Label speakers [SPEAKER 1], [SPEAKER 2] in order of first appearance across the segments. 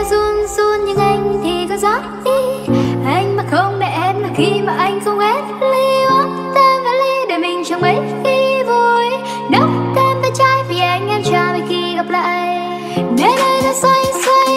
[SPEAKER 1] bé run run, nhưng anh thì có rót đi. Anh mà không để em là khi mà anh không hết ly uống thêm vài ly để mình chẳng mấy khi vui. Nốc thêm vài chai vì anh em cha mấy khi gặp lại. Nơi đây đã xoay xoay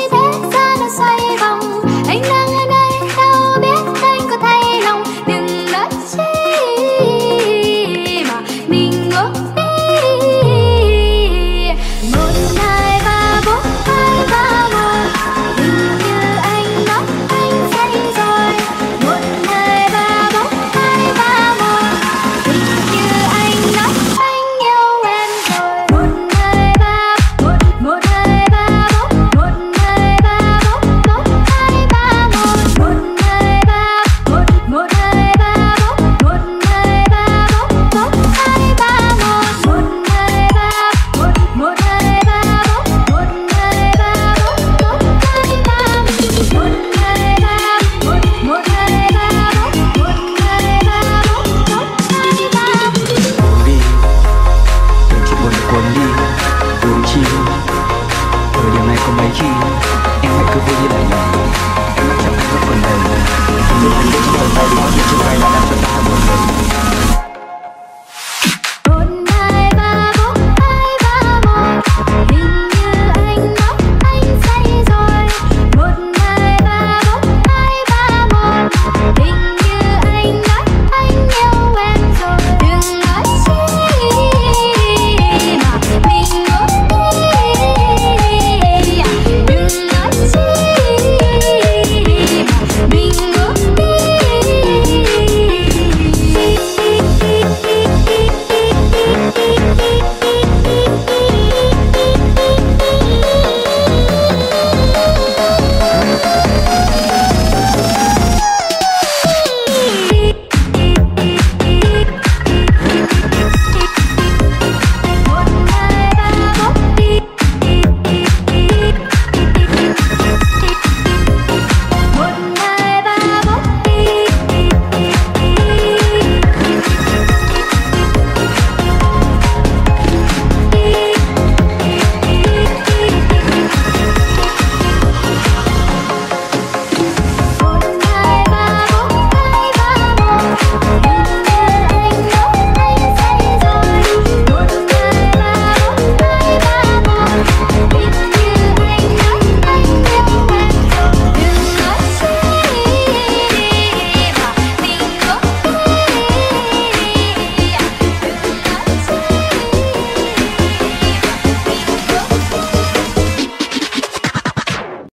[SPEAKER 1] có
[SPEAKER 2] mấy khi em hãy cứ vui như là nhỏ